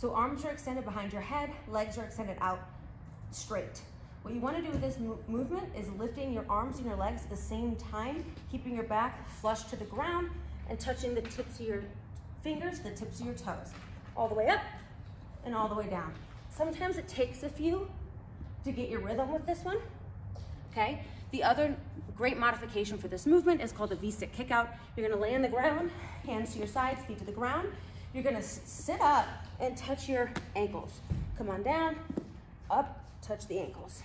So arms are extended behind your head, legs are extended out straight. What you wanna do with this mo movement is lifting your arms and your legs at the same time, keeping your back flush to the ground and touching the tips of your fingers, the tips of your toes. All the way up and all the way down. Sometimes it takes a few to get your rhythm with this one, okay? The other great modification for this movement is called a V-stick kick out. You're gonna lay on the ground, hands to your sides, feet to the ground. You're gonna sit up and touch your ankles. Come on down, up, touch the ankles.